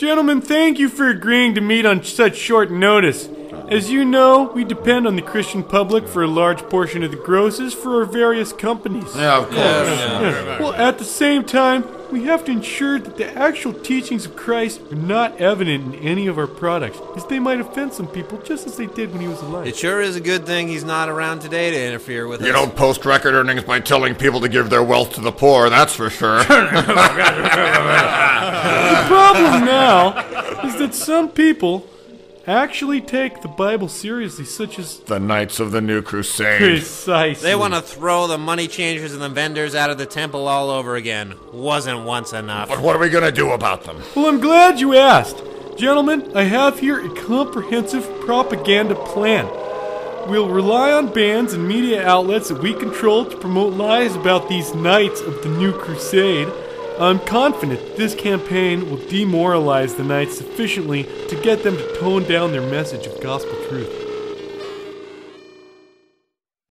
Gentlemen, thank you for agreeing to meet on such short notice. As you know, we depend on the Christian public for a large portion of the grosses for our various companies. Yeah, of course. Well, at the same time, we have to ensure that the actual teachings of Christ are not evident in any of our products, as they might offend some people just as they did when he was alive. It sure is a good thing he's not around today to interfere with You us. don't post record earnings by telling people to give their wealth to the poor, that's for sure. The problem now is that some people actually take the Bible seriously, such as the Knights of the New Crusade. precisely. They want to throw the money changers and the vendors out of the temple all over again. Wasn't once enough. But what are we gonna do about them? Well, I'm glad you asked. Gentlemen, I have here a comprehensive propaganda plan. We'll rely on bands and media outlets that we control to promote lies about these Knights of the New Crusade. I'm confident this campaign will demoralize the Knights sufficiently to get them to tone down their message of gospel truth.